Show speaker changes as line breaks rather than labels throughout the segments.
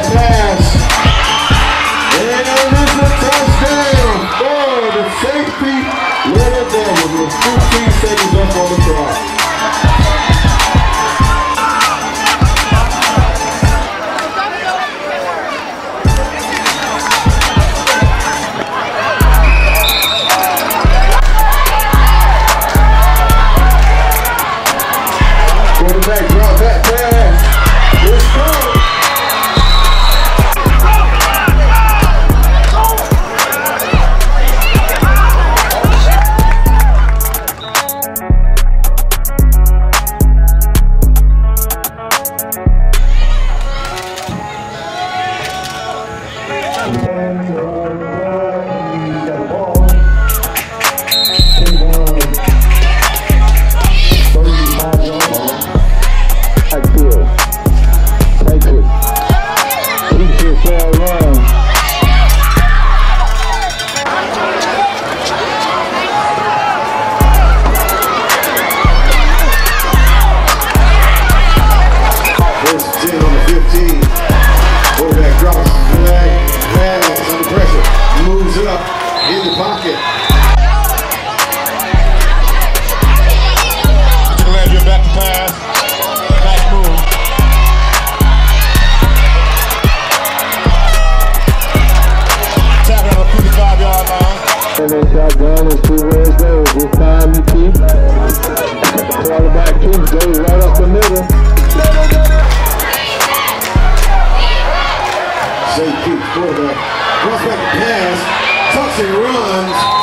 Pass. And it is a touchdown the safety. Little 15 seconds left on the clock.
that shotgun and two where it goes. This time you keep. Quarterback keeps goes right up the middle.
They keep quarterback. Runs back pass, tucks and runs.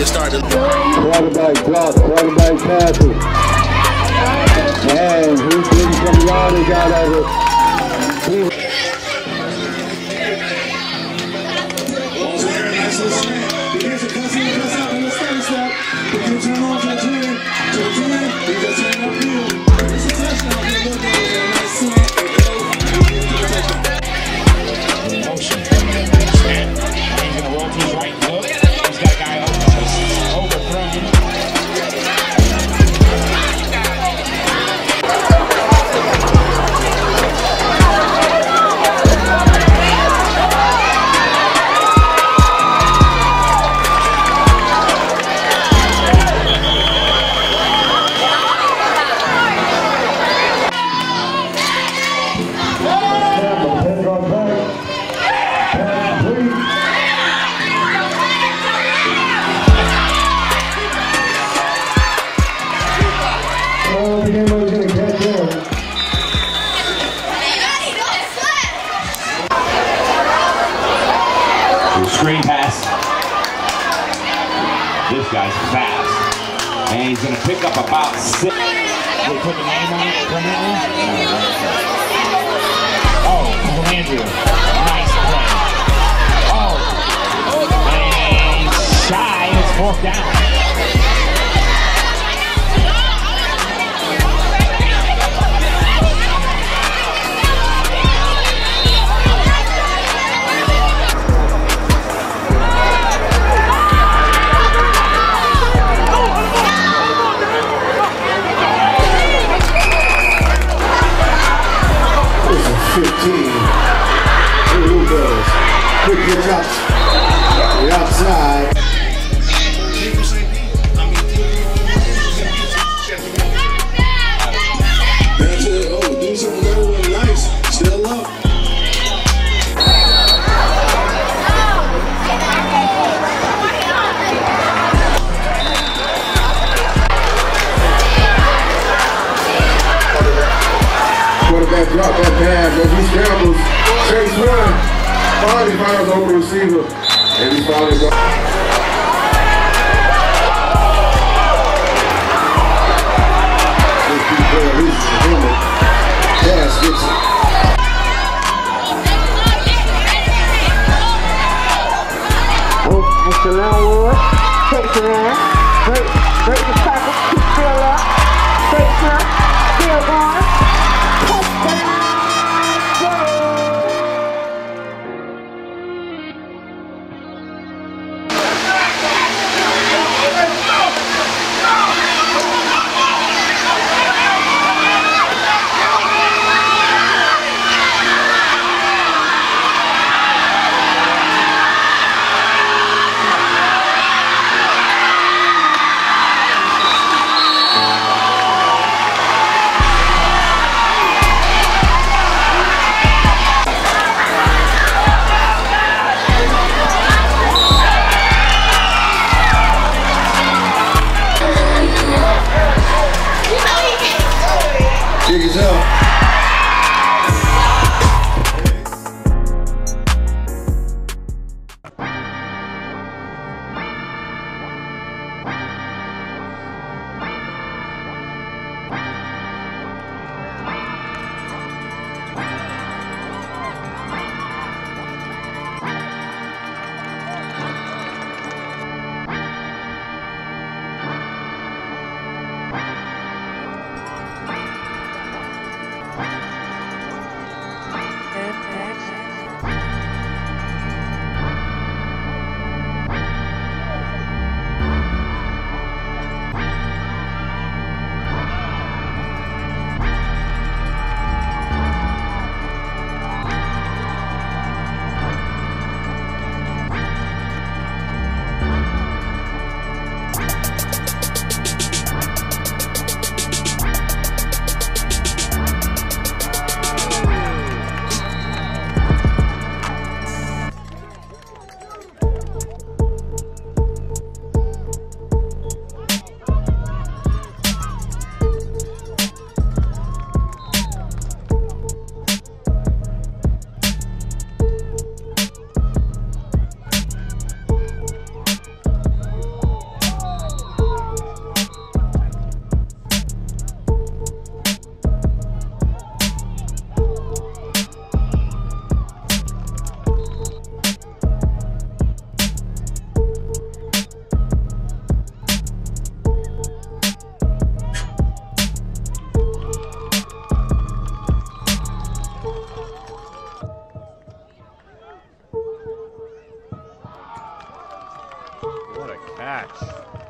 It's started.
Quarterback drop, quarterback tackle. And he didn't come yardage out of it. He
those guys fast. And he's going to pick up about six. They put the name on it permanently? No, right. Oh, Andrew. Nice play. Oh. And shy. is fourth down.
Catch.